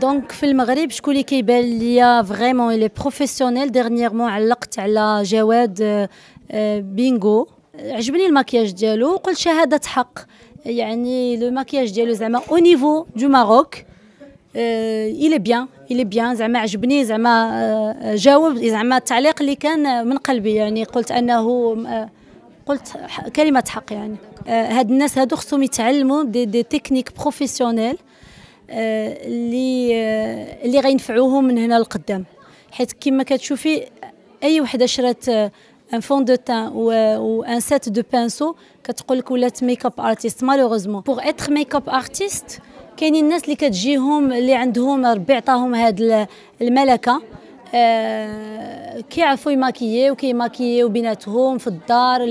donc في المغرب شكون اللي كيبان ليا vraiment les professionnels dernièrement علقت على جواد بينغو عجبني الماكياج ديالو قلت شهاده حق يعني le maquillage ديالو زعما au niveau du Maroc الي بيان الي بيان زعما عجبني زعما جاوب زعما التعليق اللي كان من قلبي يعني قلت انه قلت كلمة حق يعني. هاد الناس هادو خصهم يتعلموا des, des techniques professionnelles اللي اللي غينفعوهم من هنا لقدام. حيت كما كتشوفي أي وحدة شرات un fond de teint و un set de pinceaux كتقول لك ولات make-up artist malheureusement pour être make-up artist كاينين الناس اللي كتجيهم اللي عندهم ربي عطاهم هاد الملكة. آه كيعرفوا يماكيو كيماكيو بيناتهم في الدار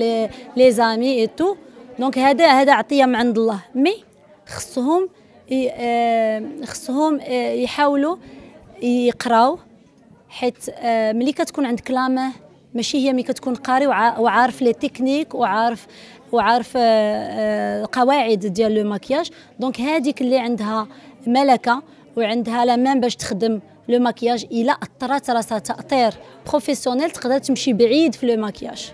les amis et tout donc هذا هذا عطية من عند الله. mais خصهم آه، خصهم آه، يحاولوا يقراو حيت آه، ملي كتكون عندك la main ماشي هي ملي كتكون قاري وعارف les techniques وعارف وعارف القواعد ديال le maquillage. donc هذيك اللي عندها ملكة وعندها لا باش تخدم le maquillage الا اطرت راسها تاطير professionnel تقدر تمشي بعيد في le maquillage